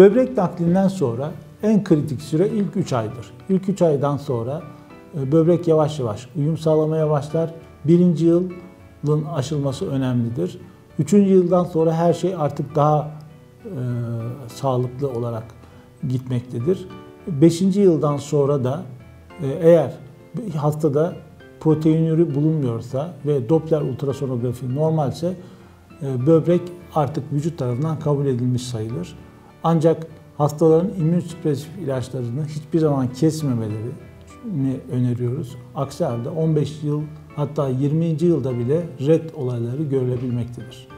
Böbrek naklinden sonra en kritik süre ilk 3 aydır. İlk 3 aydan sonra e, böbrek yavaş yavaş uyum sağlamaya başlar. Birinci yılın aşılması önemlidir. Üçüncü yıldan sonra her şey artık daha e, sağlıklı olarak gitmektedir. Beşinci yıldan sonra da e, eğer hastada proteinürü bulunmuyorsa ve Doppler ultrasonografi normalse e, böbrek artık vücut tarafından kabul edilmiş sayılır. Ancak hastaların immünsüpresif ilaçlarını hiçbir zaman kesmemelerini öneriyoruz. Aksi halde 15 yıl hatta 20. yılda bile red olayları görülebilmektedir.